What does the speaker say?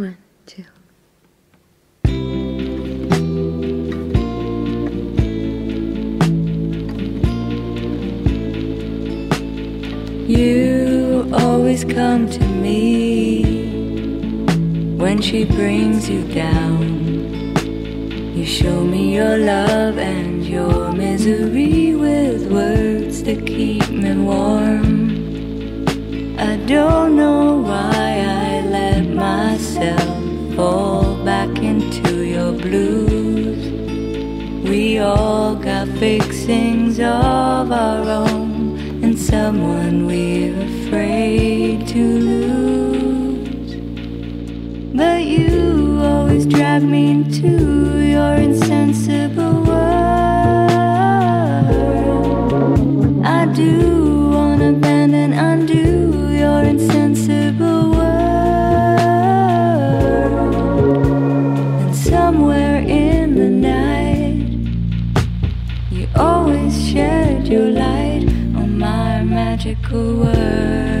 One, two. You always come to me when she brings you down. You show me your love and your misery with words that keep me warm. I don't know myself fall back into your blues. We all got fixings of our own and someone we're afraid to lose. But you always drag me into your insensible world. I do always shed your light on my magical world.